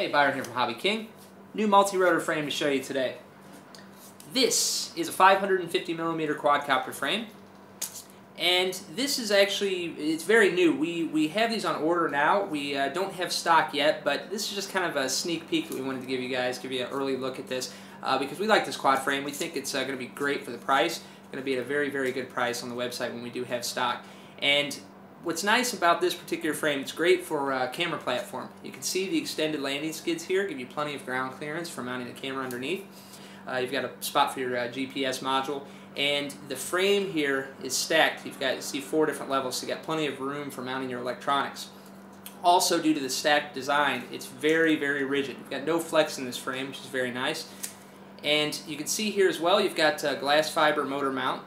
Hey, Byron here from Hobby King. New multi-rotor frame to show you today. This is a 550 millimeter quadcopter frame. And this is actually, it's very new. We, we have these on order now. We uh, don't have stock yet, but this is just kind of a sneak peek that we wanted to give you guys, give you an early look at this, uh, because we like this quad frame. We think it's uh, going to be great for the price. going to be at a very, very good price on the website when we do have stock. And what's nice about this particular frame, it's great for uh, camera platform. You can see the extended landing skids here, give you plenty of ground clearance for mounting the camera underneath. Uh, you've got a spot for your uh, GPS module, and the frame here is stacked. You've got you see four different levels, so you've got plenty of room for mounting your electronics. Also, due to the stacked design, it's very, very rigid. You've got no flex in this frame, which is very nice. And you can see here as well, you've got uh, glass fiber motor mount,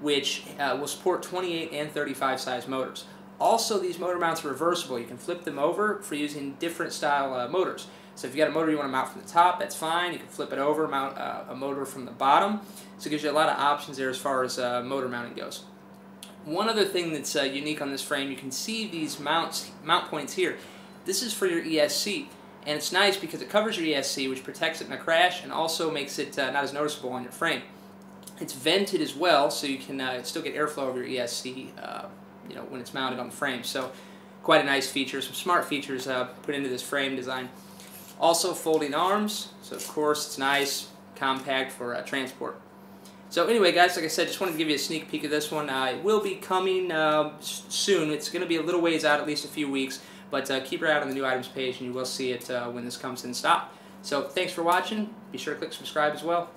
which uh, will support 28 and 35 size motors. Also, these motor mounts are reversible. You can flip them over for using different style uh, motors. So if you got a motor you want to mount from the top, that's fine. You can flip it over, mount uh, a motor from the bottom. So it gives you a lot of options there as far as uh, motor mounting goes. One other thing that's uh, unique on this frame, you can see these mounts, mount points here. This is for your ESC. And it's nice because it covers your ESC, which protects it in a crash and also makes it uh, not as noticeable on your frame. It's vented as well, so you can uh, still get airflow over your ESC you know, when it's mounted on the frame. So quite a nice feature, some smart features uh, put into this frame design. Also folding arms, so of course it's nice, compact for uh, transport. So anyway guys, like I said, just wanted to give you a sneak peek of this one. Uh, it will be coming uh, soon. It's going to be a little ways out, at least a few weeks, but uh, keep your eye out on the new items page and you will see it uh, when this comes in stock. So thanks for watching. Be sure to click subscribe as well.